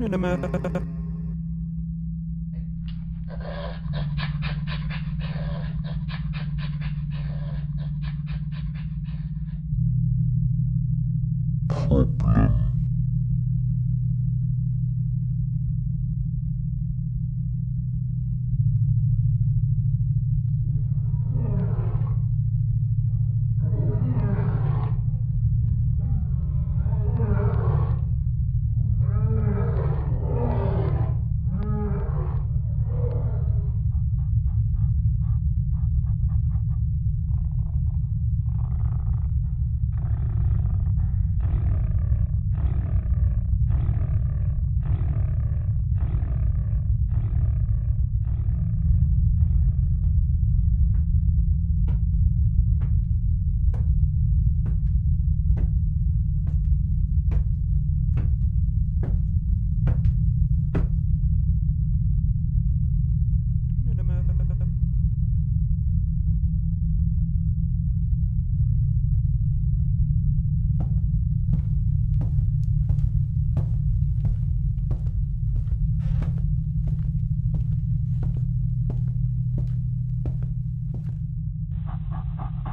Minima. Thank you.